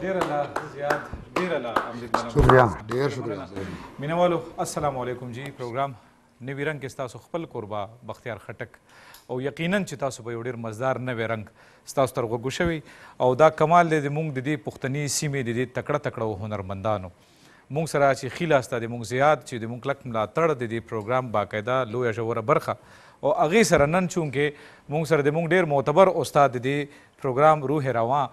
ډیر لا زیات ډیر لا امریک منم شکریا ډیر شکریا مینوالو السلام علیکم جی پروګرام نوی رنگ کې تاسو خپل قربا بختیار خټک او یقینا چې تاسو به یو ډیر مزدار نوی رنگ تاسو تر غوږو شوی او دا کمال دی مونږ د دې پښتني سیمې د دې تکړه تکړه هنرمندانو مونږ سره چې ښي لاس ته د مونږ زیات چې د مونږ کلک ملاتړ د دې پروګرام باقاعده لویه ژوره برخه او هغې سره نن چونکه مونږ سره د مونږ ډیر معتبر استاد د دې پروګرام روح روان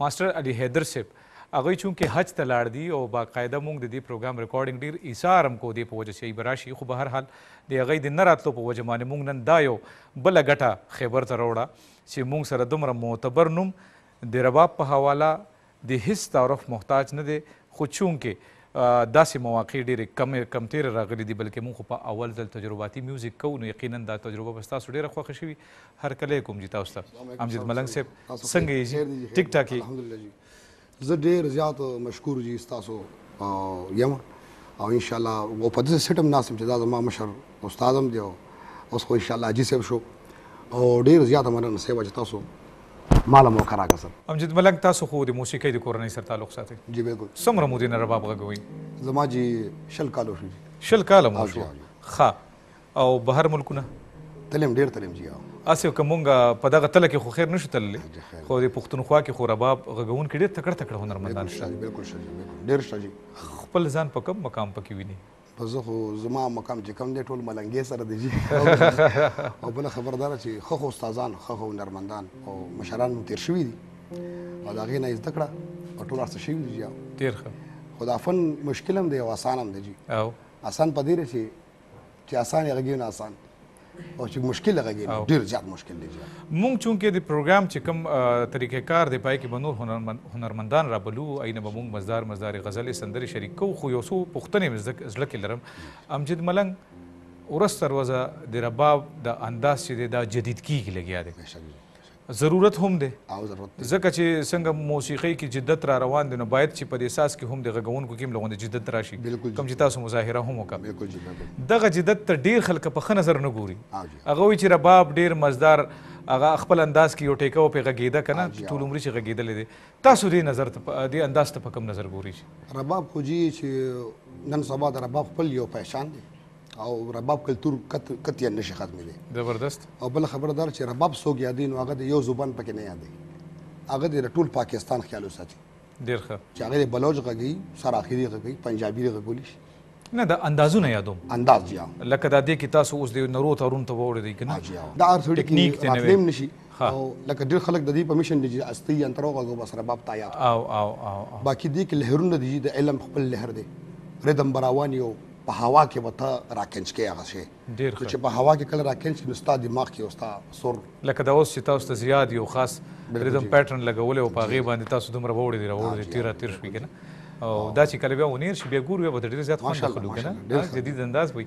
ماسټر علي حیدر صاحب هغوی چونکه حج ته لاړ دي او باقاعده موږ د دې پروګرام ریکارډینګ ډیر ایثار هم کو دې په وجه چې به راشي خو به هر حال د هغوی د نه راتلو په وجه باندې موږ نن دا یو بله ګټه خیبر ته راوړه چې موږ سره دومره معتبر نوم د رباب په حواله د هیڅ تعارف محتاج نه دی خو چونکه داسې مواقع ډېرې کمې کمتېرې راغلي دي بلکې موږ خو په اول ځل تجرباتي میوزیک کوو نو یقینا دا تجربه به ستاسو ډېره خوښه شوي هرکلی کوم جي تاسو ته امجد ملنګ صاحب څنګه یې جي ټیک ټاک یې زه ډیر زیات مشکور جی تاسو یم او ان شاء الله و په دې سټم ناسم چې دا زما مشر استادم دی اوس خو ان شاء الله جی صاحب شو او ډیر زیات مننه سیوا چې تاسو مالا موقع راکړه سر امجد ملنګ تاسو خو د موسیقۍ د کورنۍ سره تعلق ساتئ جی بالکل څومره مو د نه رباب غږوي زما جی شل کالو شو شل کاله مو شو ښه او بهر ملکونه تلم ډیر تلم جی اسه کومګه په دغه تل کې خو خیر نشو تللی خو د پښتونخوا کې خو رباب غږون کې ډیر تکړه تکړه هنرمندان شته بالکل شته بالکل ډیر شته جی خپل ځان په کوم مقام پکې ویني په زه خو زما مقام چې کوم دی ټول ملنګې سره دی جی او بل خبر دار چې خو خو استادان خو خو هنرمندان او مشران مو تیر شوی دي او دا غي نه زده کړه او ټول ارڅ شوی دي جی تیر خو خدا فن مشکل هم دی او آسان هم دی جی او آسان پدې رسي چې آسان یې غږی نه آسان او چې مشکل غږی نو ډیر زیات مشکل دی مونږ چونکه د پروګرام چې کوم طریقې کار دی پای کې به نور هنرمندان را بلو اينه به مونږ مزدار مزدار غزلې سندرې شریک کو خو یو څو پښتنې زړه کې لرم امجد ملنګ ورځ تر ورځه د رباب د انداز چې دا جدید کیږي لګیا دی ضرورت هم دی او ضرورت دی ځکه چې څنګه موسیقۍ کې جدت را روان دی نو باید چې په دې اساس کې هم د غږونکو کې هم لغوند جدت راشي کوم چې تاسو مظاهره هم وکړه دغه جدت ته ډیر خلک په ښه نظر نه ګوري هغه وی چې رباب ډیر مزدار هغه خپل انداز کې یو ټیکو په غږیده کنه ټول عمر چې غږیدل دي تاسو دې نظر ته دې انداز ته په کوم نظر ګوري رباب خو جی چې نن سبا د رباب خپل یو پہچان دی او رباب کلتور کت کت یا نشي ختمې دي زبردست او بل خبره دار چې رباب سوګ یادې نو هغه د یو زبان پکې نه یادې هغه د ټول پاکستان خیال وساتي ډیر ښه چې هغه د بلوچ غږی سر اخیری غږی پنجابی غږول شي نه د اندازونه یادوم انداز جی لکه دا دې کې تاسو اوس د نرو تارون ته وړې دی کنه جی دا ارسړي کې راتلم نشي او لکه ډیر خلک د دې په مشن دي چې استي یا تر هغه بس رباب تا یاد او او او باقي دې کې لهرونه دي د علم خپل لهر دی ردم براوان یو په هوا کې وته راکنچ کې هغه شي ډیر چې په هوا کې کله راکنچ کې نستا دماغ کې اوستا سر لکه دا اوس چې تاسو ته زیاد یو خاص ردم پیټرن لګولې او په غي باندې تاسو دومره وړي دی راوړي تیر تیر شوي کنه او دا چې کله بیا ونیر شي بیا ګور بیا به ډیر زیات خوند خلک کنه جدید انداز وي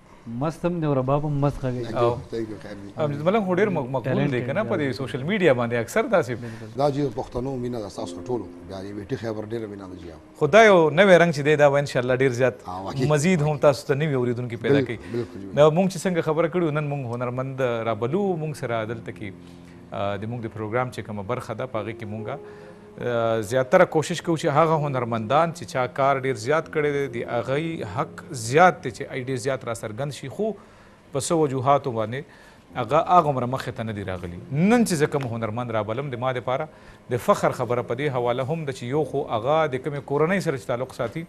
مست هم دی او رباب هم مست غږی امجد ملنګ خو ډیر مقبول دی کنه په دې سوشل میډیا باندې اکثر داسې دا جی پښتنو مینه د تاسو ټولو بیا دې ویټي خبر ډیر مینه ده جی خدای یو نوې رنگ چې دی دا و ان شاء الله ډیر زیات مزید هم تاسو ته نوې اوریدونکو پیدا کړي نو مونږ چې څنګه خبره کړو نن مونږ هنرمند رابلو مونږ سره دلته کې د مونږ د پروګرام چې کومه برخه ده پاغه کې مونږه زیاتره کوشش کوو چې هغه هنرمندان چې چا کار ډیر زیات کړی دی د هغوی حق زیات دی چې ای ډیر زیات راڅرګند شي خو په څه وجوهاتو باندې هغه هغومره مخې ته نه دي راغلي نن چې زه کوم هنرمند رابلم د ما دپاره د فخر خبره په دې حواله هم ده چې یو خو هغه د کومې کورنۍ سره چې تعلق ساتي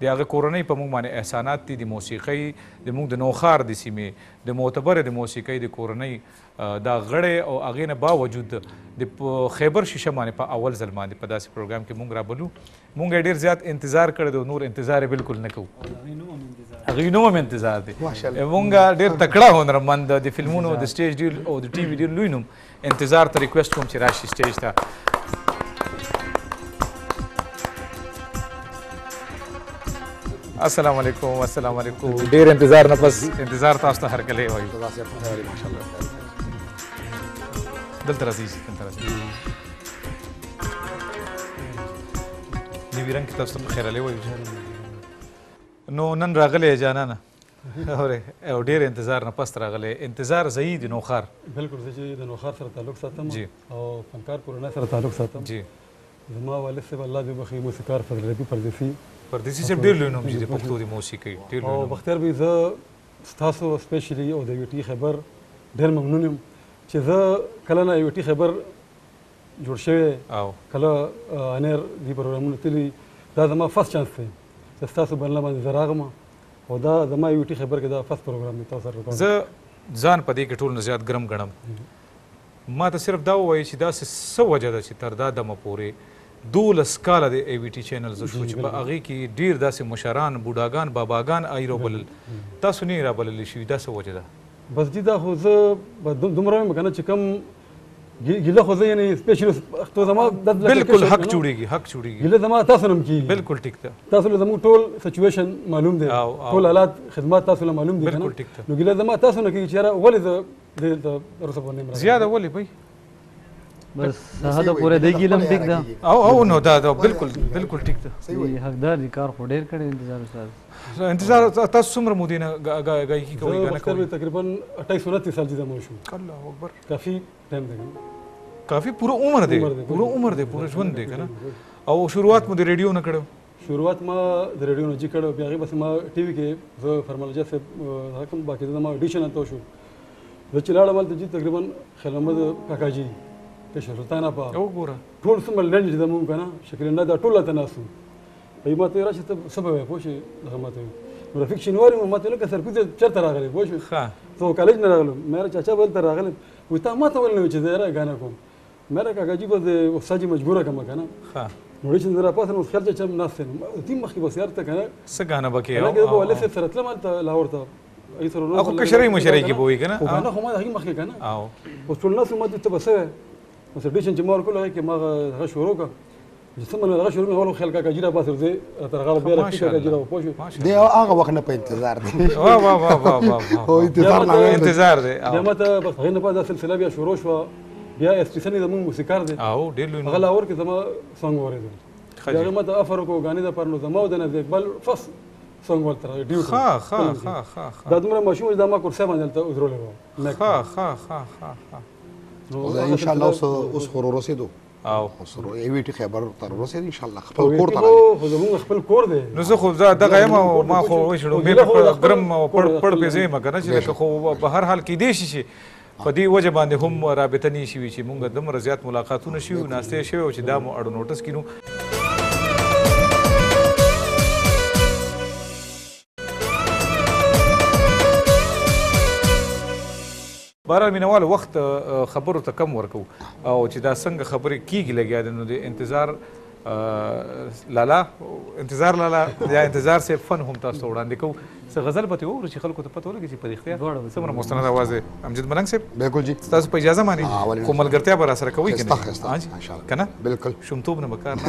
د هغه کورنۍ په موږ باندې احسانات دي د موسیقۍ د موږ د نوښار د سیمې د معتبرې د موسیقۍ د کورنۍ دا غړی او هغې نه باوجود د په خیبر شیشه باندې په اول ځل باندې په داسې پروګرام کې مونږ رابلو مونږ یې ډېر زیات انتظار کړی دی نور انتظار یې بالکل نه کوو هغوی نوم هم انتظار دی مونږ ډېر تکړه هنرمند د فلمونو د سټیج ډېر او د ټي وي ډېر لوی نوم انتظار ته ریکویسټ کوم چې راشي سټیج ته السلام علیکم السلام علیکم ډیر انتظار نه پس انتظار تاسو ته هر کله وایو دلته راځي دلته راځي نیوی رنګ تاسو ته خیر علي وایو نو نن راغلی جانانه اوره او ډیر انتظار نه پست راغلی انتظار زئی د نوخار بالکل زه چې د نوخار سره تعلق ساتم او فنکار کورونه سره تعلق ساتم جی زما والد صاحب الله دې بخي موسیقار فضل ربي پردیسي پردیسي صاحب ډېر لوی نوم دی د پښتو د موسیقۍ ډېر لوی او بختیار بي زه ستاسو سپیشلی او د یو ټي خبر ډېر ممنون یم چې زه کله نه یو ټي خبر جوړ شوی کله انیر دی پروګرامونه تللی دا زما فرست چانس دی چې ستاسو بنله باندې زه راغم او دا زما یو ټي خبر کې دا فرست پروګرام دی تاسو سره زه ځان په دې کې ټول نه زیات ګرم ګڼم ما ته صرف دا ووایه چې داسې څه وجه ده چې تر دا دمه پورې دولس کاله دې ای وي ټي چینلز وشو چې په هغې کې یې ډېر داسې مشران، بوډاګان، باباګان ایر وبلل، تاسو نه یې رابللې شوي، دا څه وجه ده؟ بس جي دا خو زه به دومره وایم که نه چې کوم ګیله خو زه یعنې سپیشل ته زما د بالکل حق جوړېږي حق جوړېږي ګیله زما تاسو نه هم کېږي بالکل ټیک ده تاسو له زموږ ټول سچویشن معلوم دی ټول حالات خدمات تاسو له معلوم دي بالکل ټیک ده نو ګیله زما تاسو نه کېږي چې یاره ولې زه زه ته ورته باندې مرسته زیاده ولې بھائی بس هدا پورې دی ګیلم ټیک دا او او نو دا دا بالکل بالکل ټیک دا حقدار دي کار خو ډیر کړي انتظار استاد انتظار تاسو څومره مودې نه غای کی کوي غنه کوي تقریبا 28 29 سال دي مو شو الله اکبر کافي ټایم دی کافي پوره عمر دی پوره عمر دی پوره ژوند دی کنه او شروعات مو د ریډیو نه کړو شروعات ما د ریډیو نه جی کړ بیا هغه بس ما ټي وي کې زه فرمالجه صاحب هغه کوم باقي زما اډیشن انته شو زه چې لاړم هلته جي تقریبا خیر محمد کاکاجي کشر سلطان اپا وګوره ټول څومره لنډ چې زمونږ که نه شکل نه دا ټول هلته ناست وو وایي ما ته یې راشه ته څه به وایې پوه شې دغه ما ته وایي نو رفیق شینواري مو ما ته لکه سرکوزی چېرته راغلی پوه شوې زه کالج نه راغلم مې چاچا به هلته راغلی وایي تا ما ته ولې نه وایي چې زه یاره ګانه کوم مېره کاکا جی بس استاد جی مجبور کم کنه ها نو چې زه را پاسم اوس خیال چې ناس ته دې مخ کې بس یار ته کنه څه غانه بکې او هغه ولې سره سره تلم ته لاهور ته اخو کشرې مشرې کې بوي کنه او نه خو ما هغه مخ کې کنه او اوس ټول ناس ما دې ته بس اوس ډیشن چې مور کوله کې ما هغه شروع کړ د څه مننه دغه شعرونه اول خیال کاکا جیرا باسر دی تر هغه بیا رفیق کاکا جیرا پوه شو دی هغه وخت نه په انتظار دی وا وا وا وا وا هو انتظار نه انتظار دی بیا ماته بس هغې نه پس دا سلسله بیا شروع شوه بیا اسپیشلي زموږ موسیقار دی او ډېر لوی هغه لاهور کې زما سونګ اورېدل بیا هغې ماته افر وکړو ګانې د پر نو زما او د نبض اقبال فس سونګ ورته راغی ډیو ښه ښه ښه ښه دا دومره ماشوم دا ما کورسه باندې هلته ودرولی وم ښه ښه ښه ښه ښه نو ان شاء الله اوس اوس خو رسېدو او خسرو ایوی ټی خیبر تر ورسې ان شاء الله خپل کور ته راځي خو زموږ خپل کور دی نو زه خو زه دغه یم او ما خو وشړو مې ګرم او پړ پړ به زېم کنه چې خو په هر حال کې دی شي په دې وجه باندې هم رابطه نه شي چې مونږ دومره زیات ملاقاتونه شي او ناشته شي او چې دا مو اړو نوټس کینو بهرحال مینوال وخت خبرو ته کم ورکو او چې دا څنګه خبرې کیږي لګیا دي نو د انتظار لالا انتظار لالا یا انتظار سه فن هم تاسو وړاندې کوو څه غزل به ته ووري چې خلکو ته پته ولګي چې په رښتیا څومره مستند اواز دی امجد ملنګ صاحب بالکل جی تاسو په اجازه مانی کوم ملګرتیا به را سره کوي کنه ها جی کنه بالکل شومتوب نه بکار نه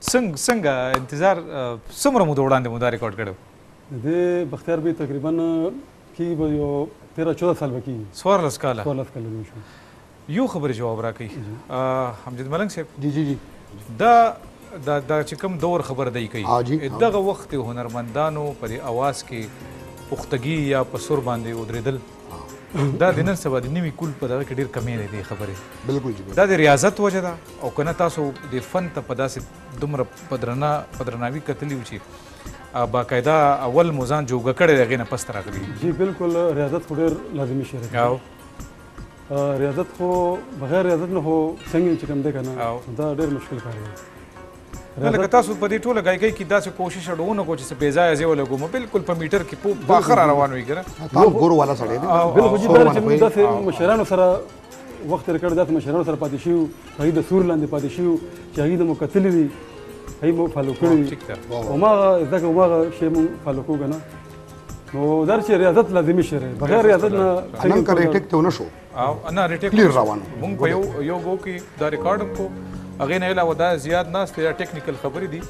څنګه څنګه انتظار څومره موده وړاندې مو دا ریکارډ کړی د دې بختیار بی تقریبا کېږي به یو تېره چوده سال به کېږي څوارلس کاله څوارلس کاله به شو یو خبرې جواب راکړي امجد ملنګ صاحب جی جی جی دا دا دا چې کوم دور خبر دی کوي دغه وخت هنرمندانو پر اواز کې پختګي یا په سر باندې ودرېدل دا د نن سبا د نوي کول په دغه کې ډیر کمی دی دې خبرې بالکل جی دا د ریاضت وجه ده او کنه تاسو د فن ته په داسې دومره پدرنا پدرناوي کتلی و چې باقاعده اول موزان جوګه کړی دغه نه پس راغلی جی بالکل ریاضت خو ډیر لازمي شی دی او ریاضت خو بغیر ریاضت نه هو څنګه چې کوم دی کنه دا ډیر مشکل کار دی نه لکه تاسو په دې ټوله غایګۍ کې داسې کوشش اډونه کو چې بې ځای ځای ولګو مو بالکل په میټر کې په باخر روان وي کنه ټول ګور والا سړی دی بالکل جی دا چې داسې مشرانو سره وخت تر کړه داسې مشرانو سره پاتې شو هغه د سور لاندې پاتې شو چې هغه د مقتل دي هغه مو فالو کړی او ما ځکه ما شی مو فالو کوګنه نو درچې ریاضت لازمي شری بغیر ریاضت نه نن کرې ټیک ته ونه شو نه ریټیک کلیر روان مونږ په یو یو غو کې دا ریکارډ کو هغه نه علاوه دا زیات نه ستیا ټیکنیکل خبرې دي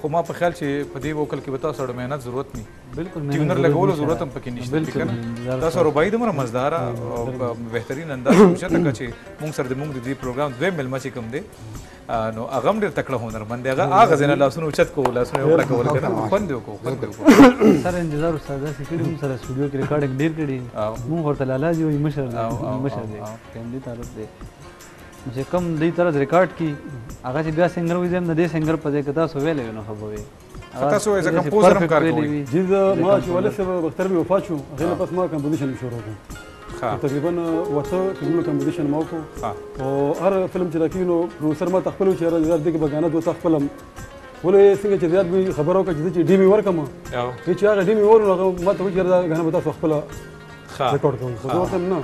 خو ما په خیال چې په دې وکل کې وتا سره مهنت ضرورت نه بالکل نه ټیونر لګولو ضرورت هم پکې نشته بالکل دا سره ربای د مر مزدار او بهترین انداز چې تک چې مونږ سره د مونږ د دې پروګرام دویم ملمسي کوم دی نو هغه هم ډېر تکړه هنرمند دی هغه هغه ځای نه لاسونه اوچت کړو لاسونه یې وپړکول که نه خوند یې وکړو خوند یې وکړو سر انتظار استاد داسې کړي موږ سره سټوډیو کې ریکارډینګ ډېر کړي موږ ورته لالا جي وایي مشر دی مشر دی فیملي تعلق دی نو چې کوم دوی طرز ریکارډ کړي هغه چې بیا سنګر وځي هم د دې سنګر په ځای که تاسو ویلی وي نو ښه به وي تاسو وایئ ځکه کمپوزر هم کار کوي جی زه ما چې ولې سره بختر به وفات شو هغه نه پس ما کمپوزیشن شروع کړ تقریبا وته فلمونو کمپوزیشن ما وکړو او هر فلم چې راکې نو پروډوسر ما تخپل چې هر زیات دغه بګانه دوه تخ فلم ولې څنګه چې زیات به خبرو کړ چې ډی می ورکم چې هغه ډی می ورنو هغه ما ته وجره غنه به تاسو خپل ریکارډ کوم خو ورته نه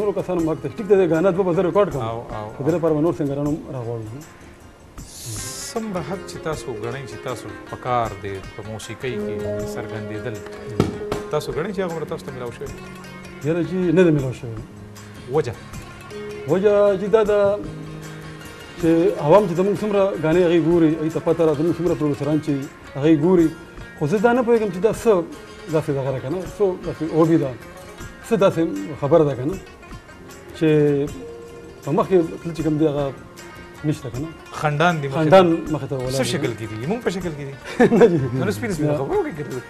نورو کسانو مخ ته ټیک ده غانات به زه ریکارډ کوم او او دغه پر نور څنګه رانو راغوړم سم بهر چې تاسو غنئ چې تاسو پکار دی په موسیقۍ کې سرګندېدل تاسو غنئ چې هغه تاسو ته ملاو شوی یره چې نه ده ملاو شوی وجه وجه چې دا ده چې عوام چې زموږ څومره غانې هغه ګوري ای ته پته را زموږ څومره پروډوسران چې هغه ګوري خو زه دا نه پوهېږم چې دا څه داسې دغه راکنه څو داسې اوبي ده څه داسې خبره ده کنه چې په مخ کې کله چې کوم دی هغه نشته کنه خندان دی خندان مخ ته ولا څه شکل کې دی مونږ په شکل کې دی نو سپین سپین خبرو کې کړو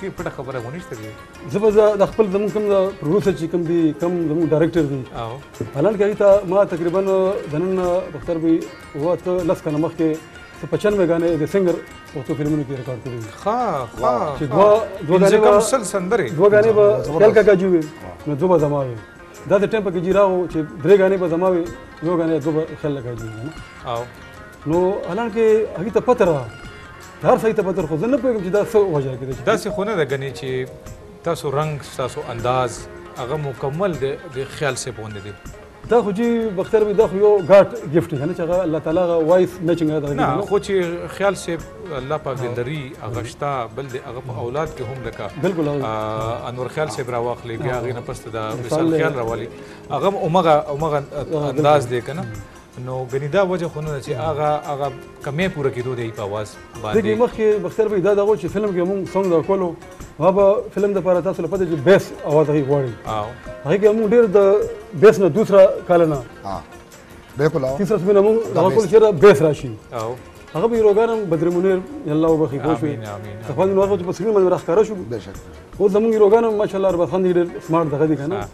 چې پټه خبره مو نشته دی زه به د خپل زمون کوم دا پروډوسر چې کوم دی کوم زمون ډایرکټر دی او حالان کې تا ما تقریبا د نن بختر به وو ته لس کنه مخ کې څه پچانوې ګانې د سنګر په څو فلمونو کې ریکارډ کړې دي ښه ښه چې دوه دوه ګانې به سل سندرې دوه ګانې به خیال کاکا جی وي نو دوه به زما وي دا د ټیم په کې جی راو چې درې ګانې به زما وي یو ګانې دوه به خیال کاکا جی وي او نو الان کې هغه ته پته را هر څه ته پته خو زه نه پوهیږم چې دا څه وجه کېږي دا څه خونه ده غني چې تاسو رنگ تاسو انداز هغه مکمل د خیال سه پوند دي دا خو جی بختر مې دا خو یو ګاټ ګیفټ کنه چې هغه الله تعالی هغه وایس نه چنګ دا نه خو چې خیال سي الله پاک دې لري هغه شتا بل دې هغه په اولاد کې هم لکه بالکل انور خیال سي برا واخلې بیا غي نه پسته دا مثال خیال راوالي هغه اومغه اومغه انداز دې کنه نو غنی دا وجه خو نه چې هغه هغه کمې پوره کېدو دی په आवाज باندې دغه مخکې بختر به دا دغه چې فلم کې مونږ څنګه کولو ما به فلم د پاره تاسو لپاره چې بیس اواز هغه غواړي هغه کې موږ ډېر د بیس نه دوسرا کال نه بالکل او تیسرا سمه موږ دا کول چې بیس راشي او هغه به روګانم بدر منیر الله وبخي خو شي خپل نو هغه په سکرین باندې راخاره شو بشک او زمونږ روګانم ماشاءالله اربع خان دې سمارټ دغه دي کنه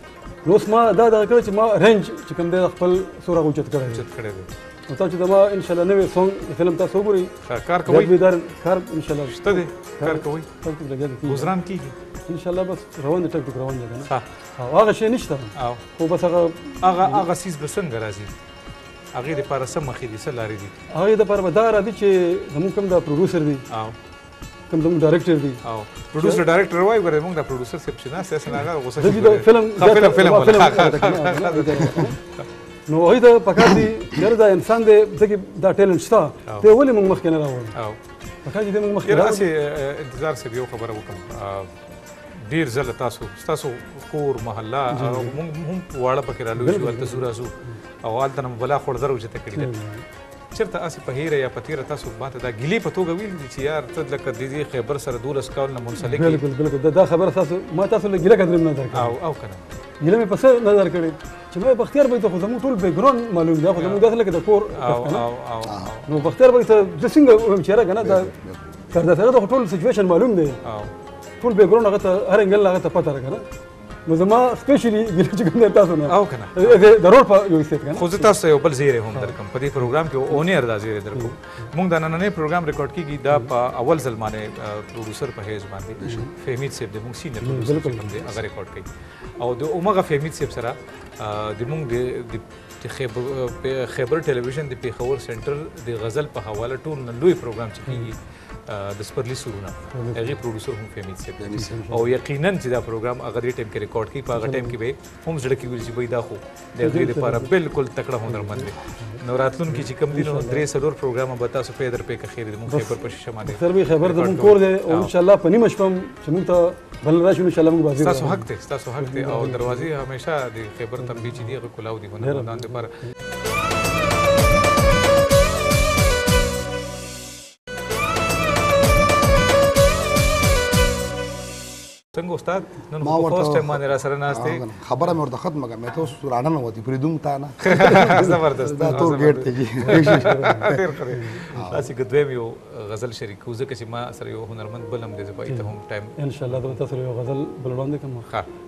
نو ما دا دا کړ چې ما رنج چې کوم دې خپل سوره اوچت کړی نو تاسو دا ما ان شاء الله نوې سونګ فلم تاسو وګورئ کار کوي به در کار ان شاء الله شته دي کار کوي ټک ټک لګیا دي ګزران کیږي ان شاء الله بس روان دي ټک ټک روان دي کنه ها او هغه شی نشته او خو بس هغه هغه هغه سیس به څنګه راځي هغه لپاره سم مخې دي سره لري دي هغه لپاره به دا را دي چې زموږ کوم دا پروډوسر دي او کوم زموږ ډایرکټر دی او پروډوسر ډایرکټر وای ګره موږ دا پروډوسر سپ چې نه سیاسي نه غوسه شي دا فلم فلم فلم نو هغه دا پکار دی ګره دا انسان دی ځکه دا ټیلنټ شته ته ولې موږ مخکې نه راوړل پکار دی موږ مخکې راوړل انتظار سه یو خبره وکم ډیر زل تاسو تاسو کور محله هم واړه پکې رالو شو تاسو رازو او حالت نه بلا خور درو چې تکړه چرته اسې په هیره یا په تیره تاسو ماته دا ګیلې په توګه ویلي دي چې یار ته لکه د دې خیبر سره دولس کال نه منسلک بالکل بالکل دا خبره تاسو ما تاسو له ګیله قدر نه درکړه او او کنه ګیله مې پسه نه درکړې چې ما بختیار به ته خو زموږ ټول بیک ګراوند معلوم دی خو زموږ داسې لکه د کور او او او نو بختیار به ته د څنګه ویم چې را کنه دا کار دا سره ټول سچویشن معلوم دی ټول بیک ګراوند هغه ته هر انګل هغه ته پته راکنه نو زما سپیشلی ګیله چې کوم تاسو نه او کنه د رول په یو څه کنه خو زه تاسو یو بل زیره هم درکم په دې پروګرام کې اونیر دا زیره درکم موږ د نننې پروګرام ریکارډ کیږي دا په اول ځل باندې پروډوسر په هیز باندې فهمید صاحب د موږ سینه پروډوسر کوم دی هغه ریکارډ کوي او د اومغه فهمید صاحب سره د موږ د د خیبر ټلویزیون د پیښور سنټر د غزل په حواله ټول لوی پروګرام چې کیږي د سپرلی سرونه هغه پروډوسر هم فهمید سیب او یقینا چې دا پروګرام هغه دې ټیم کې ریکارډ کړي په هغه ټیم کې به هم زړه کې ورسي به دا خو د هغه لپاره بالکل تکړه هنرمند دی نو راتلون کې چې کم دي نو درې سلور پروګرام به تاسو په در په خیر دې مونږ خبر پښې شمه دي خیر به خبر دې مونږ کور دې او ان شاء الله په نیمه شپه چې مونږ ته بل راشو ان شاء الله مونږ بازي تاسو حق ته تاسو حق ته او دروازې همیشه د خبر تنبیه چې دی هغه کولاو دی هنرمندان لپاره څنګه استاد نن ما ورته فرست ټایم باندې را سره ناست دی خبره مې ورته ختمه کړه مې ته اوس رانه نه وتی پرېږدم تا نه زبردست دا تور ګیټ ته ځي ډېر ښه دی تاسو که دویم یو غزل شریک کو ځکه چې ما سره یو هنرمند بل هم دی زه به ته هم ټایم ان شاء الله زه به تاسو سره یو غزل بل وړاندې کوم ښه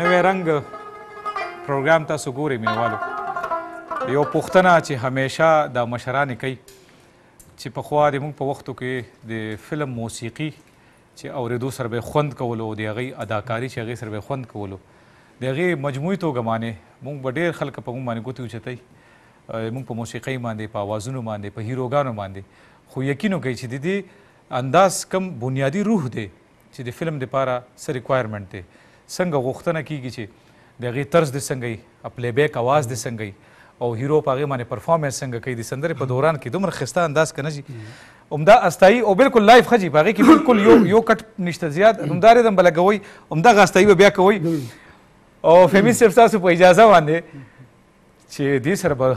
نوې رنګ پروګرام تاسو ګوري مینوالو یو پښتنه چې همیشه د مشران کوي چې په خوا د موږ په وختو کې د فلم موسیقي چې اورېدو سره به یې خوند کولو او د هغه اداکاري چې هغې سره به یې خوند کولو د هغې مجموعي توګه معنې موږ به ډېر خلک په موږ باندې ګوتې اوچتوي موږ په موسیقۍ باندې په اوازونو باندې په هیروګانو باندې خو یقین وکړئ چې د دې انداز کم بنیادي روح دی چې د فلم دپاره څه ریکوایرمنټ دی څنګه غوښتنه کېږي چې د هغې طرز دې څنګه وي پلې بېک اواز دې څنګه يي او هيرو په هغې باندې پرفارمنس څنګه کوي د سندرې په دوران کې دومره ښسته انداز کنه جي همدا استايي او بالکل لایف خجي په هغې کې بالکل يو يو کټ نشته زیات همدا ریدم به لګوي همدغه استايي به بیا کوي او فهمي صاحب تاسو په اجازه باندې چې دې سره به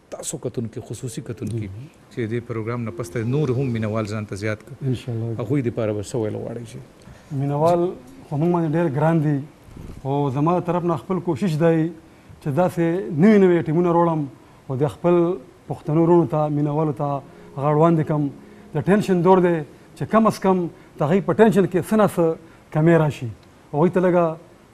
تاسو کتونکي خصوصي کتونکي چي دي پروګرام نه پس ته نور هم مينوال ځان ته زيات که هغوي دي پاره به څه ويل غواړي چي مينوال خو موږ باندې ډېر ګران دي او زما د طرف نه خپل کوشش دی چې داسې نوي نوي ایټمونه روړم او د خپل پښتنو رونو ته مینوالو ته هغه وړاندې کم د ټینشن دور دی چې کم از کم د هغوی په ټینشن کې څه نه څه کمی راشي هغوی ته لږه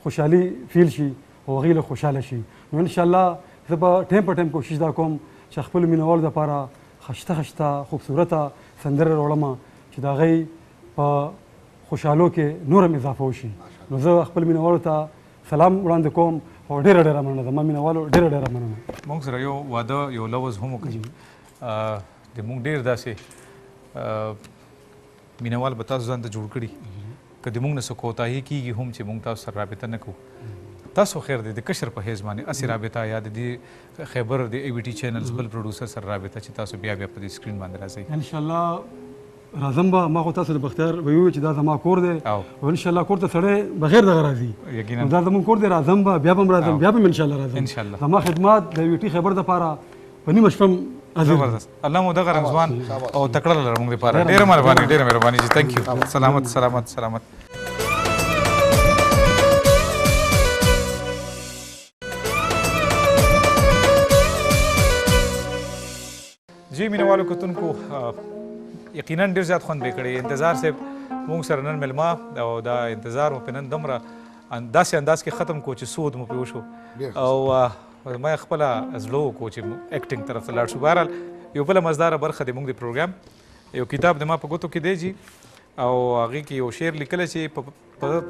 خوشحالي فیل شي او هغوی له خوشحاله شي نو ان شاء الله زه به ټایم په ټایم کوشش دا کوم چې خپلو مینوالو لپاره خشته خشته خوبصورته سندره راوړم چې د هغوی په خوشحالو کې نور هم اضافه وشي نو زه خپل مینوالو ته سلام وړاندې کوم او ډېره ډېره مننه زما مینوالو ډېره ډېره مننه موږ سره یو واده یو لوز هم وکړي د موږ ډېر داسې مینوال به تاسو ځان ته جوړ کړي که د موږ نه څه کوتاهي کیږي هم چې موږ تاسو سره رابطه نه کوو تاسو خیر دی د کشر په حیث باندې اسې رابطه یا د دې خیبر د ای وی ټي چینلز بل پروډوسر سره رابطه چې تاسو بیا بیا په دې سکرین باندې راځئ ان شاء الله راځم به ما خو تاسو د بختیار ویو چې دا زما کور دی او ان شاء الله کور ته سړی بغیر دغه راځي یقینا دا زموږ کور دی راځم به بیا به راځم بیا به ان شاء الله راځم ان شاء الله زما خدمات د ویټي خبر د پاره په نیمه شپه زبردست الله مو دغه رمضان او تکړه لره موږ لپاره ډیره مهرباني ډیره مهرباني جی ثانک یو سلامت سلامت سلامت جی مینوالو کتونکو یقینا ډیر زیات خوند به کړی انتظار صاحب مونږ سره نن ملما او دا انتظار مو په نن دمره داسې انداز کې ختم کو چې سود مو په وشو او ما خپل زړه وکړو چې اکټینګ طرف ته لاړ شو بهرحال یو بل مزدار برخه د موږ د پروګرام یو کتاب د ما په ګوتو کې دی جی او هغه کې یو شعر لیکل چې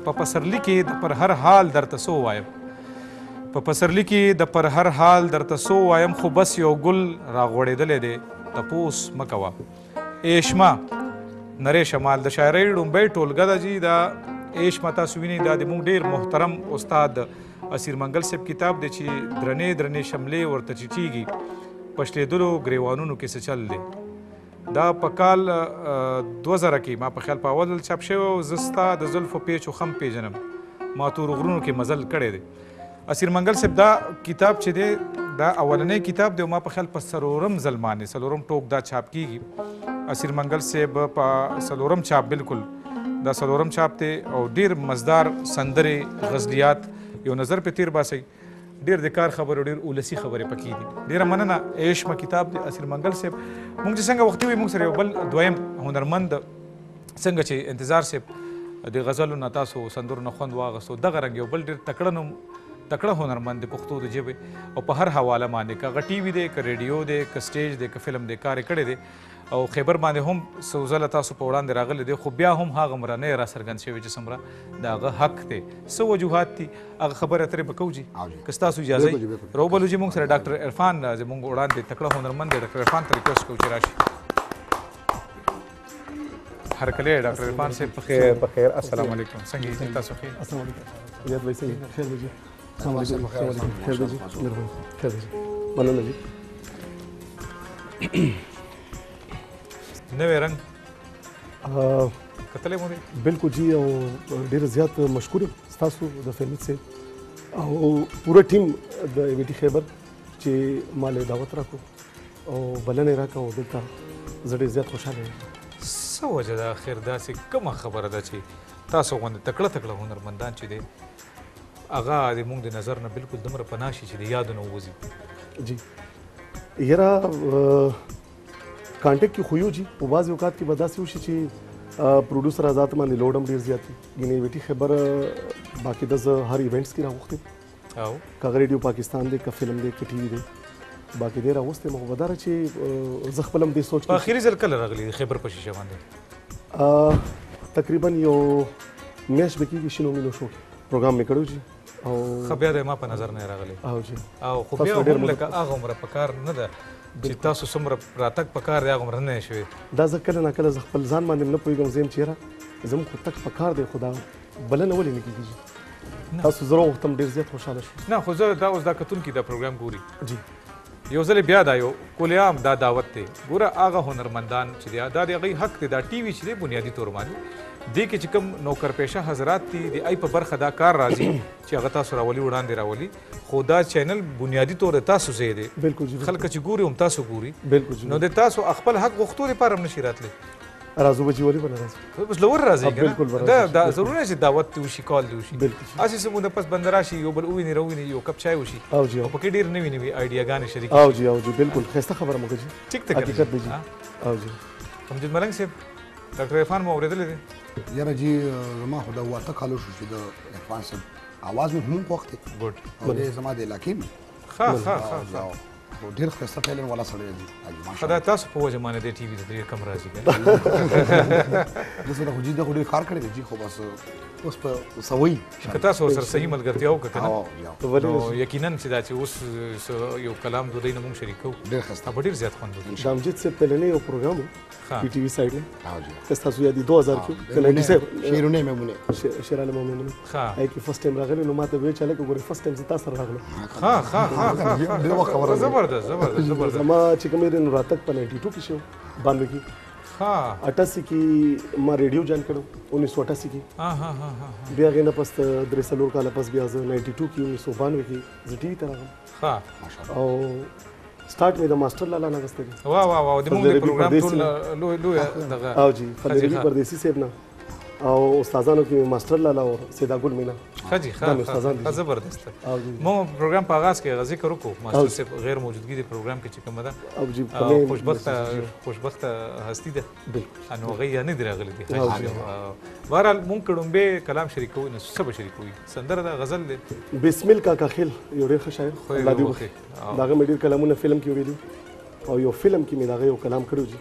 په پسرلی کې د پر هر حال درته سو وایم په پسرلی کې د پر هر حال درته سو وایم خو بس یو ګل راغوړېدل دی تپوس مکوا ایشما نری شمال د شاعرۍ ډومبۍ ټولګه ده جی دا ایشما تاسو وینئ دا د موږ ډیر محترم استاد اسیر منګل صاحب کتاب دی چې درنې درنې شملې ورته چټیږي په شلېدلو ګریوانونو کې څه چل دی دا په کال دوه زره کې ما په خیال په اول ځل چاپ شوی او زه ستا د زلفو پیچو خم پیژنم ما تورو غرونو کې مزل کړی دی اسیر منګل صاحب دا کتاب چې دی دا اولنې کتاب دی او ما په خیال په سرورم ځل باندې سلورم ټوک دا چاپ کیږي اسیر منګل صاحب په سلورم چاپ بالکل دا څلورم چاپ دی او ډیر مزدار سندرې غزلیات یو نظر په تیر باسي ډیر د کار خبرو ډیر ولسی خبرې پکې دي ډیره مننه ایشما کتاب د اسیر منګل صاحب موږ چې څنګه وختي وي موږ سره یو بل دویم هنرمند څنګه چې انتظار صاحب د غزلو نه تاسو سندرو نه خوند واغستو دغه رنګ یو بل ډیر تکړه نوم تکړه هنرمند د پښتو د ژبې او په هر حواله باندې که غټي وي دی که ریډیو دی که سټیج دی که فلم دی کار کړی دی او خیبر باندې هم څو ځله تاسو په وړاندې راغلی دی خو بیا هم هغه مره نه راڅرګند شوی چې څومره د هغه حق دی څه وجوهات دي هغه خبرې اترې به کوو جي که ستاسو اجازه وي راوبلو جي موږ سره ډاکټر عرفان زموږ وړاندې تکړه هنرمند دی ډاکټر عرفان ته ریکویسټ کوو چې راشي هرکلی ډاکټر عرفان صاحب په خیر السلام علیکم څنګه یې تاسو ښه یې السلام علیکم یاد به یې څنګه خیر به جي السلام علیکم السلام علیکم خیر دی مهرباني خیر دی مننه جی نوې رنگ کتلې مو دي بالکل جی او ډیر زیات مشکور تاسو د فهمید سي او پوره ټیم د ویټي خیبر چې مال دعوت راکو او بلنه راکو دلته زړه زیات خوشاله یم څه وجه ده اخر داسې کومه خبره ده چې تاسو غوندې تکړه تکړه هنرمندان چې دی هغه د مونږ د نظر نه بالکل دومره پناه شي چې د یاد نه ووځي جی یرا کانټیکټ کې خو یو جی په بعضې اوقات کې به داسې وشي چې پروډوسر آزاد باندې لوډ هم ډېر زیات وي ګینې ویټي خبره باقي د زه هر ایونټس کې راغوښتې او که ریډیو پاکستان دی که فلم دی که ټي وي دی باقي دی راغوستې مو خو داره چې زه خپل هم دې سوچ په اخري ځل کله راغلی خبر په شیشه باندې تقریبا یو میاشت به کېږي شینو مینو شو کې پروګرام مې کړو جی او خو بیا د ما په نظر نه راغلی او جی او خو بیا هم لکه هغه عمر په کار نه ده چې تاسو څومره راتګ په کار دی هغه عمر نه شوي دا زه کله نه کله زه خپل ځان باندې نه پوهېږم زه یم چېره زموږ خو تک په کار دی خو دا بلنه ولې نه کېږي تاسو زه غوښتم ډېر زیات خوشحاله شو نه خو زه دا اوس دا کتونکي دا پروګرام ګوري جی یو ځل بیا دا یو کلیام دا دعوت دی ګوره هغه هنرمندان چې دی دا د هغوی حق دی دا ټي وي چې دی بنیادي طور باندې دې کې چې کوم نوکرپېشه حضرات دي د ای په برخه دا کار راځي چې هغه تاسو راولي وړاندې راولي خو دا چینل بنیادي طور د تاسو ځای دی خلک چې ګوري هم تاسو ګوري نو د تاسو خپل حق غوښتو لپاره هم نشي راتلی راځو به چې ولې به نه راځو اوس لور راځي که نه دا دا ضرور نه چې دعوت دې وشي کال دې وشي هسې څه مونده پس بنده راشي یو بل وویني راوویني یو کپ چای وشي او جی او پکې ډېر نوي نوي آیډیاګانې شریکې او جی او جی بالکل ښایسته خبره مو کړې ټیک ته حقیقت دی جی او جی امجد ملنګ صاحب ډاکټر عرفان مو اورېدلی دی یاره جی زما خو دا واته کالو شو چې د عرفان صاحب اواز مې هم وخت دی ګډ او زما د علاقې ښه ښه ښه ښه خو ډیر خسته فعلا ولا سړی دی خدای تاسو په وجه باندې د ټي وي د ډیر کم راځي کنه د څه د خو جی د ډیر کار کړی دی خو بس اوس په سوي که تاسو سره صحیح ملګرتیا وکړه نو یقینا چې دا چې اوس یو کلام دوی نه مونږ شریکو ډیر خسته په ډیر زیات خوند وکړي شامجیت سه پلنې یو پروګرام پی ټی وی سایډ نه ها جی که تاسو یاد 2000 کې کله دې صاحب شیرونه ممنونه شیرانه ممنونه ها اې کې فرست ټایم راغلی نو ماته وی چاله ګوره فرست ټایم تاسو راغلو ها ها ها ها ډیر وخت خبره زبردست زبردست زبردست ما چې کومې رن راتک په 92 کې شو باندې کې ها 88 کې ما ریډیو جوائن کړو 1988 کې ها ها ها بیا غنه پس درې سلور کال پس بیا زه 92 کې 1992 کې زه ټي وي ته راغلم ښه ماشاءالله او سٹارټ مې د ماستر لالا نه غستې دي واه واه واه د موږ د پروګرام ټول لوی لوی دغه او جی فلری پردیسی صاحب نه او استادانو کې ماستر لالا او سیدا ګل مینا خجی خان استادان دي زبردست مو پروګرام په آغاز کې ذکر وکړو ماستر صاحب غیر موجودګي د پروګرام کې چې کومه ده او جی خوشبخت خوشبخت هستی ده بالکل انو غي نه دراغلي دي بهرحال مونږ کډمبه کلام شریکو نو څه به شریکوي سندره ده غزل دی بسمیل کاکا خیل یو ډیر ښه شاعر الله دې وبخښي دا غو ډیر کلامونه فلم کې ویلي او یو فلم کې مې دا یو کلام کړو جی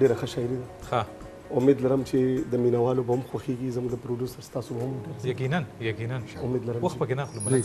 ډیر ښه شاعري ده ها امید لرم چې د مینوالو به هم خوخیږي زموږ د پروډوسر تاسو هم یقینا یقینا امید لرم وخت پکې نه خپل ملک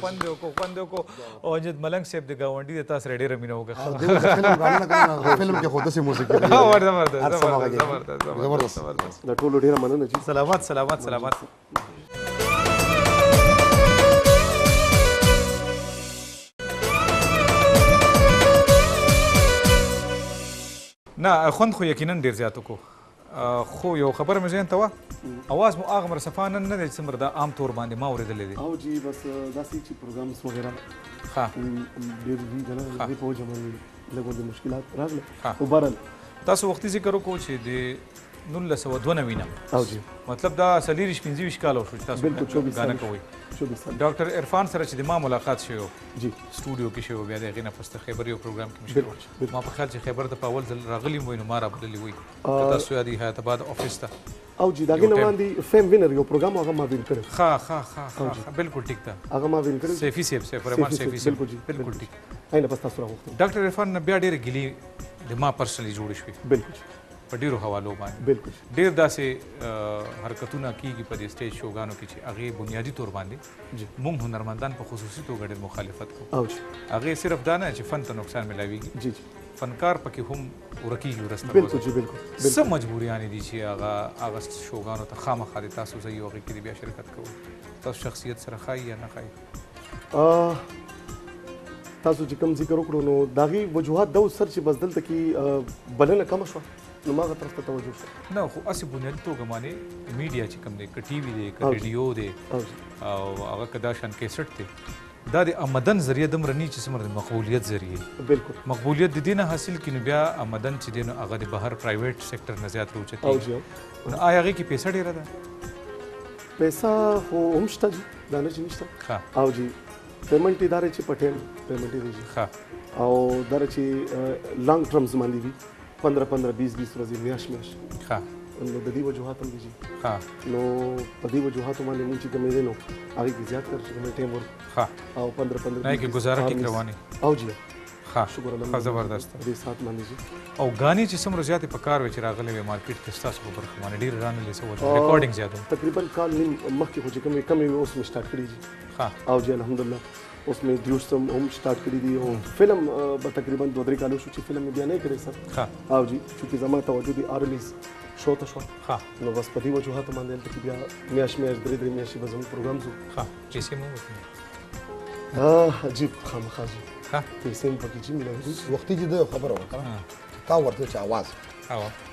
خوند وکړو خوند وکړو او جد ملنګ صاحب د گاونډي د تاسو ډېر مینه وکړه فلم کې خو داسې موسیقي زبردست زبردست د ټولو ډېر مننه جی سلامات سلامات سلامات نه خوند خو یقینا ډیر زیات کو خو یو خبر مې ذهن ته وه اواز مو هغه مرصفا نن نه دی چې څومره دا عام طور باندې ما اورېدلی دی او جی بس داسې چې پروګرامس وغیره ښه ډېر دي که نه دې په وجه باندې لږ غوندې مشکلات راغله خو بهرحال تاسو وختي ذکر وکړو چې د 1992 نه او جی مطلب دا سلیریش 25 کال وشو چې تاسو بالکل 24 غانه کوي 24 سال ډاکټر عرفان سره چې د ما ملاقات شوی جی سټوډیو کې شوی بیا د غینه پسته خبري او پروګرام کې مشکل زما په خیال چې خیبر ته په اول ځل راغلي وای نو ما رابللي وای که تاسو یادي حیات آباد افیس ته او جی داګه نه وړاندې فیم وینر یو پروګرام هغه ما ویل کړو ها ها ها ها بالکل ټیک ده هغه ما ویل کړو سیفی سیف سیف رحمان سیفی سیف بالکل جی بالکل ټیک اینه پس تاسو راغوښتل ډاکټر عرفان بیا ډیر ګلی د ما پرسنلی جوړ شوی بالکل جی په ډیرو حوالو باندې بالکل ډیر داسې حرکتونه کیږي په دې سټیج شوګانو کې چې هغه بنیادی تور باندې جی مونږ هنرمندان په خصوصي توګه ډېر مخالفت کوو او جی هغه صرف دا نه چې فن ته نقصان ملاويږي جی جی فنکار پکې هم ورکیږي ورسته بالکل جی بالکل څه مجبوریان دي چې هغه هغه شوګانو ته خامخا د تاسو ځای یو کې بیا شرکت کوو تاسو شخصیت سره خای یا نه خای تاسو چې کوم ذکر وکړو نو داغي وجوهات دا سر چې بس دلته کې بلنه کم شوه نو ما غترف ته توجه شو نه خو اسی بنیادی توګه معنی میډیا چې کوم دی ک ټي وي دی ک ریډیو دی او هغه کدا شان کیسټ دی دا د آمدن ذریعہ د مرنی چې سمر د مقبولیت ذریعہ بالکل مقبولیت د دینه حاصل کینو بیا آمدن چې دینو هغه د بهر پرایویټ سېکټر نه زیات روچتي او جی نو آیا هغه کې پیسې ډیره ده پیسې خو هم شته دا نه چې نشته او جی پیمنټ ادارې چې پټه پیمنټ دي ښه او در چې لانګ ټرمز باندې دي پندره پندره بیس بیس ورځې میاش میاش ښه نو د دې وجوهات هم دي جی ښه نو په دې وجوهاتو باندې موږ چې کومې نو هغه کې زیات کار شو ټیم ور ښه او 15 15 نه کې گزاره ټیک رواني او جی ښه شکر الله ښه زبردست دې سات باندې جی او غاني چې څومره زیات په کار وچ راغلي وي مارکیټ کې ستاسو په برخه باندې ډیر رانه لیسه وځي ریکارډینګ زیاتو تقریبا کال نیم مخکې خو چې کومې کمې اوس مې سٹارټ کړې جی ښه او جی الحمدلله اوس مې دروس هم هم سٹارټ کړی دی او فلم به تقریبا دوه درې کالو شو چې فلم مې بیا نه کړی سر ښه او جی چې زما توجه دی ارلیز شو ته شو ښه نو بس په دې وجوهات باندې دلته کې بیا میاش میاش درې درې میاشتې به زموږ پروګرام زو ښه چې سیم وکړي ها عجیب خامخا زو ښه پیسې هم پکې چې مې لګېږي وختي چې ده خبره وکړه تا ورته چې اواز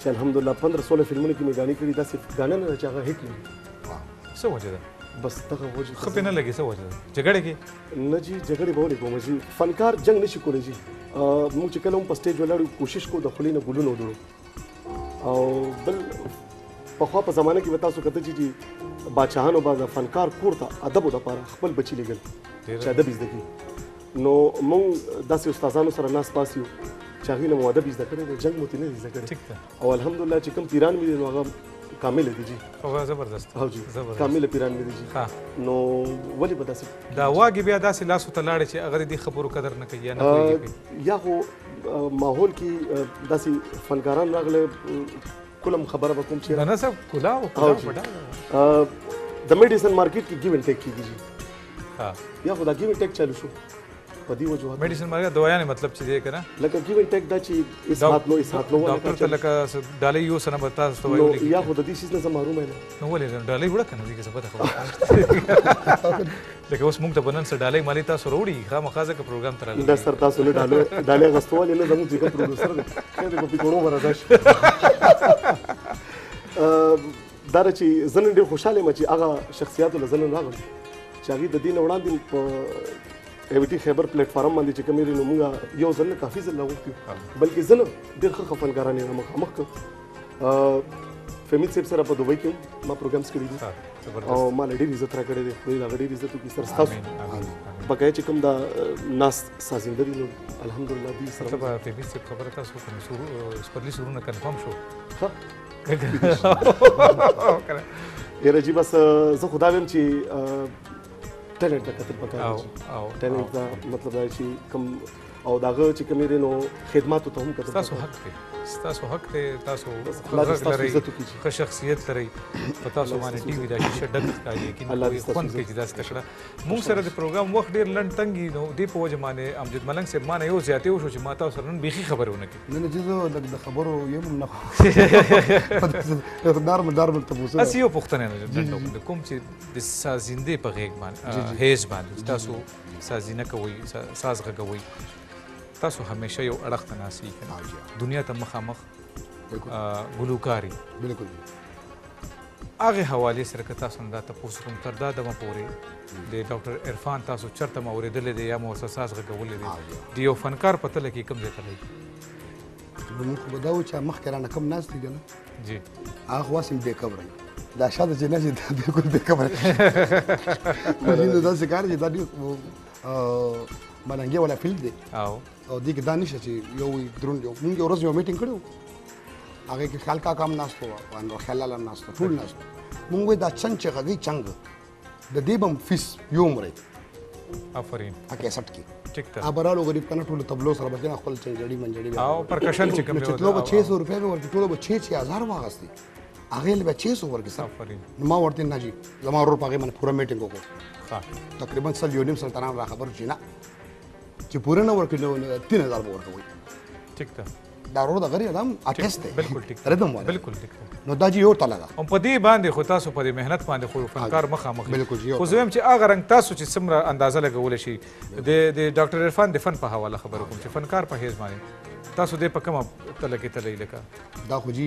چې الحمدلله پندره سوله فلمونو کې مې ګانې کړي داسې ګانه نه ده چې هغه هیټ نه وي څه وجه ده بس دغه وجه خو نه لګي څه وجه ده جګړه کې نه جی جګړه به ولې کوم جی فنکار جنگ نشي کولی جی موږ چې کله هم په سټیج ولاړو کوشش کو د خلینو ګلونو ودړو او بل په خو په زمانه کې وتا سو کته جی بادشاہانو باز فنکار کور ته ادب د پاره خپل بچی لګل چې ادب زده کی نو موږ داسې استادانو سره ناس پاس یو چې هغوی نه مو ادب زده کړی دی جنګ مو ترې نه دی زده کړی او الحمدلله چې کوم پیران مې دي نو هغه کامل دي جی هغه زبردست او جی کامل پیران مې دي جی ها نو ولې به داسې دا واګي بیا داسې لاس ته لاړې چې هغه دې خبرو قدر نه کوي یا نه کوي یا خو ماحول کې داسې فنکاران راغله کلم خبره وکوم چې نه سب کلا او کلا د میډیسن مارکیټ کې ګیو ان ټیک کیږي ها یا خو دا ګیو ټیک چالو شو په دې وجوهات میډیسن مګر دوايانې مطلب چې دی کنه لکه ګیو ټیک دا چې اس هات نو اس هات نو ډاکټر ته لکه ډالې یو سنه به تاسو ته وایو یا خو د دې شیز نه زه محروم یم نو ولې ډالې وړه کنه دې کې څه پته خبره لکه اوس موږ ته بنن سره ډالې مالي تاسو وروړي خا مخازه کې پروګرام تر لګي دا سر تاسو له ډالې ډالې غستوالې نه زموږ ځکه پروډوسر دی خیر په پټوړو ورځ دا ده چې زه نن ډېر خوشحاله یم چې هغه شخصیاتو له زه نن راغلم چې هغوی د دې نه وړاندې په ای وي ټي خیبر پلیټ فارم باندې چې کومې نو موږ یو ځل نه کافي ځل غوښتي بلکې زه نه ډېر ښه خفنګاران یې مخامخ کړم فهمید صاحب سره په دوبۍ کې ما پروګرامز کړي دي او ما له ډېر عزت راکړی دی خدای له ډېر عزت وکړي سر ستاسو بقای چې کوم دا ناس سازنده دي نو الحمدلله دي سره مطلب فهمید صاحب خبره تاسو کوم سپرلی سرونه کنفرم شو یاره جی بس زه خدا ویم چې ټیلنټ ته کتل پکار او او ټیلنټ دا مطلب دا چې کم او داغه چې کومې دي نو خدماتو ته هم کتل تاسو حق دی تاسو حق دی تاسو خلک لري ښه شخصیت لري په تاسو باندې ټي وي دا شیشه ډک ښکاري کې نو خوند کې چې داسې تکړه موږ سره د پروګرام وخت ډیر لنډ تنګي نو دی په وجه باندې امجد ملنګ صاحب مانه یو زیاتې وشو چې ما تاسو سره نن بيخي خبرونه کې نه نه چې زه لږ د خبرو یم هم نه کوم نارمل نارمل تپوسونه هسې یو پوښتنه لرم جي، جي، جي. د کوم چې د سازیندې په غېږ باندې جي، جي. هیز باندې تاسو سازینه کوئ سا- ساز غږوئ تاسو همیشه یو اړخ ته ناست یئ کنه؟ ها جی دنیا ته مخامخ بالکل آه، ګلوکاري بالکل هغې حوالې سره که تاسو نه دا تپوس وکړم تر دا دمه پورې د ډاکټر عرفان تاسو چرته هم اورېدلی دی یا مو ورسره ساز غږولی دی د یو فنکار په تله کې کوم ځای ته لګي نو موږ به دا و چې مخکې رانه کوم ناست دی که نه جي هغه خو هسې بې قبره دا شاته چې نه شي دا بلکل بې قبره نو داسې کار چې دا ډېر ملنګې والا فیلډ دی او دې کې دا نشته چې یو درون یو موږ ورځ یو میټینګ کړو هغه کې خیال کا کام ناستو باندې خیال لاله ناستو ټول ناستو موږ دا چنګ چې غږی چنګ د دې بم فیس یو مری آفرین اکه سټ کی ټیک ته ابرالو غریب کنه ټول تبلو سره بچنه خپل چنجړی منجړی او پرکشن چې کوم چې ټول 600 روپے به ورته ټول به 6000 واغستی هغه له 600 ورګه سره آفرین ما ورته نه جی زما ورور پغه من پورا میټینګ وکړ تقریبا سل یو نیم سل تران را خبر شي نه چې پوره نه ورکړي نو تین هزار به ورکوي ټیک ده دا ورو د غری دم اټیست دی بالکل ټیک ردم والا بالکل ټیک نو دا جی یو تله ده او په دې باندې خو تاسو په دې مهنت باندې خو فنکار مخه مخ بالکل یو خو زم چې اغه رنگ تاسو چې سمره اندازه لګول شي د د ډاکټر عرفان د فن په حواله خبرو کوم چې فنکار په هیڅ باندې تاسو دې په کومه تله کې تللی لکه دا خو جی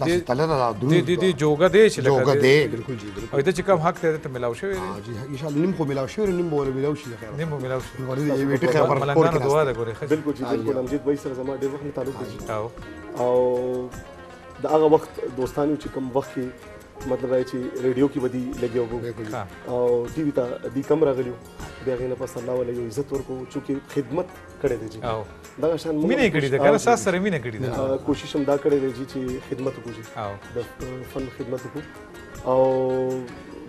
دا تلره را درو دی دی دی جوګه دی چې لکه جوګه دی بالکل جی بالکل او دا چې کوم حق ته ته ملاو شوی دی جی ان شاء الله نیم خو ملاو شوی نیم بوله ملاو شي خیر نیم ملاو شي نو دې یو ټکی خبر کور کې دعا ده ګوره بالکل جی بالکل امجد بھائی سره زما ډیر وخت تعلق دی او دا هغه وخت دوستانو چې کوم وخت مطلب ہے چی ریڈیو کی بدی لگی ہو ہاں۔ او ٹی وی تا دی کم راغلیو بیا غینه پس الله ولا یو عزت ورکو چونکی خدمت کړی دی جی دغه شان مینه کړی ده کنه ساس سره مینه کړی ده کوشش هم دا کړی دی جی چې خدمت وکړو جی د فن خدمت وکړو او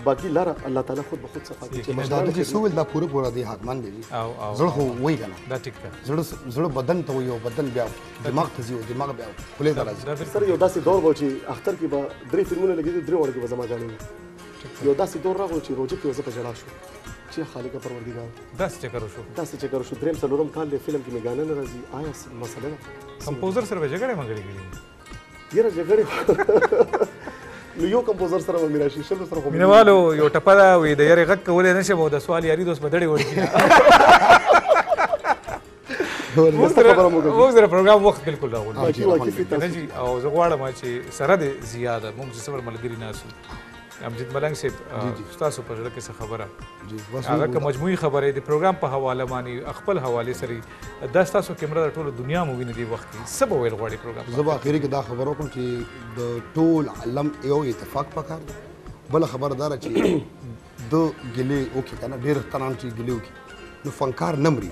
باقی لاره الله تعالی خود به خود صفا کوي چې مشران چې سوال دا پوره پوره دی حقمن دی زړه خو وای کنه دا ټیک ده زړه زړه بدن ته وي او بدن بیا دماغ ته ځي او دماغ بیا خولې ته راځي سره یو داسې دور و چې اختر کې به درې فلمونه لګېدل درې وړ کې به زما جانې یو داسې دور راغلو چې روجه کې زه په جړا شو چې خالق پروردګار داسې چکر وشو داسې چکر وشو دریم څلورم کال دی فلم کې مې ګانه نه راځي آیا مسله ده کمپوزر سره به جګړې مګړې کړي یاره جګړې نو یو کمپوزر سره به مې راشي شل سره خو مینوالو یو ټپه ده وي د یارې غږ کولی نه شم او د سوال یاري دوس بدړې وړي موږ سره پروګرام وخت بالکل راغونډ او زه غواړم چې سره د زیاده موږ چې څومره ملګري ناسو امجد ملنګ صاحب تاسو په زړه کې څه خبره هغه که مجموعي خبره د پروګرام په حواله باندې خپل حواله سره د تاسو کیمره د ټولو دنیا مو ویني دی وخت کې سبا ویل غواړي پروګرام زه به اخیری کې دا خبرو کوم چې د ټول علم یو اتفاق پکار دی بل خبردار چې د ګلې او کې کنه ډېر تران چې ګلې او کې نو فنکار نمرې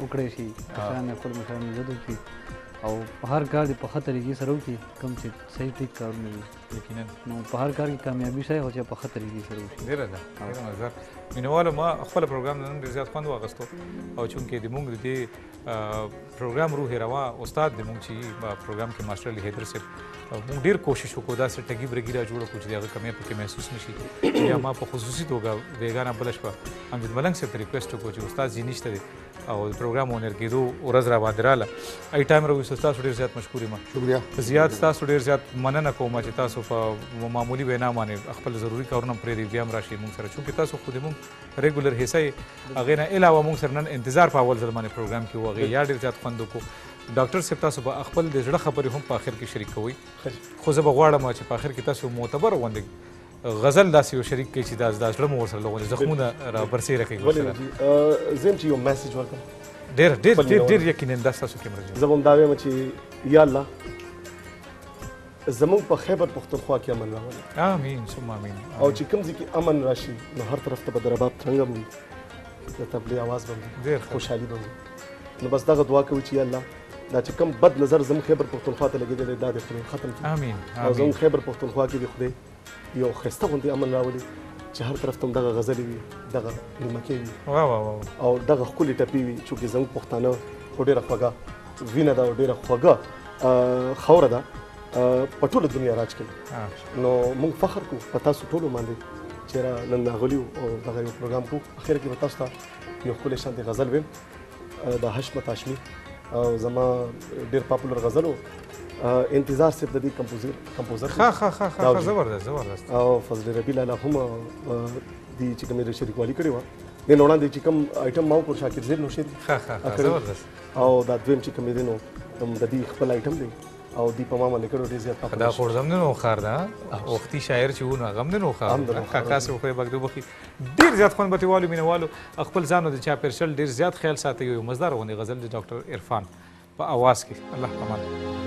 وکړی شي مشران خپل مشران مدد وکړي او په هر کار دې په ښه طریقې سره وکړي کوم چې صحیح ټیک کارونه وي یقینا نو په هر کار کې کامیابي شي خو چې په ښه طریقې سره وشي ډېره ده ډېره مزدار مینوالو ما خپل پروګرام نن ډېر زیات خوند واغستو او چونکې د مونږ د دې پروګرام روح روا استاد د مونږ چې پروګرام کې ماستر علي حیدر صاحب مونږ ډیر کوشش وکړو دا سه ټګي برګي را جوړ کړو چې هغه کمې پکې محسوس نشي چې ما په خصوصي توګه بیگانه بل شپه امجد ملنګ سره ریکوست وکړو چې استاد جی نشته او پروګرام اونر کېدو ورځ را باندې رااله ای ټایم راوي ستا ډیر زیات مشکورې ما شکریا زیات تاسو ډیر زیات مننه کوم چې تاسو په معمولی وینا باندې خپل ضروری کارونه پرې دی بیا راشي مونږ سره چې تاسو خو دې مونږ ریګولر حصہ هغه نه علاوه مونږ سره نن انتظار په اول ځل باندې پروګرام کې وغه یا ډیر زیات خوند وکړو ډاکټر صاحب تاسو به خپل د زړه خبرې هم په اخر کې شریک کوئ خو زه به غواړم چې په اخر کې تاسو معتبر غوندې غزل داسې یو شریک کړئ چې دا د زړه مو ورسره لغونې زخمونه را برسېره کوي ورسره زه هم چې یو میسج ورکړم ډېر ډېر ډېر ډېر یقینا دا ستاسو کې مرجو زه به هم دا وایم چې یا الله زموږ په خیبر پښتونخوا کې امن راولي امین ثم امین او چې کوم ځای کې امن راشي نو هر طرف ته به د رباب ترنګ هم وي د تبلې اواز به وي خوشحالي به وي نو بس دغه دعا کوي چې الله دا چې کم بد نظر زم خیبر پښتونخوا ته لګیدل دا د خپل ختم کړي امين او زم امين خیبر پښتونخوا کې د خدای یو خسته غوندي امن راولي چې هر طرف ته هم دغه غزل وي دغه نیمکې وي واه واه واه او دغه ښکلې ټپې وي چې زموږ پښتانه خو ډېره خوږه وینه ده او ډېره خوږه آه، خاوره ده آه، په ټوله دنیا راج کوي آه. نو موږ فخر کوو په تاسو ټولو باندې چې را نن راغلي یو او دغه یو پروګرام کوو اخر کې به تاسو ته یو ښکلی شانتي غزل ویم د حشمت هاشمي او زما ډېر پاپولر غزل و انتظار صرف د دې کمپوزر کمپوزر ها ها ها ها زبردست زبردست او فضل ربی لالا هم دی چې کومې د شریکوالي کړې وه د نوړان دی چې کوم آیټم ما وکړ شاکر زیر نوشیر ها ها ها زبردست او دا دویم چې کومې دی نو د دې خپل آیټم دی او دی په ما باندې کړو ډیر زیات خدا خور زم نه نو خار دا وختي شاعر چې و نو غم نه نو خار کاکا سو خو بغدو بخي ډیر زیات خوند بټي والو مینوالو خپل ځان او د چاپیرشل ډیر زیات خیال ساتي یو مزدار غونې غزل د ډاکټر عرفان په اواز کې الله پامان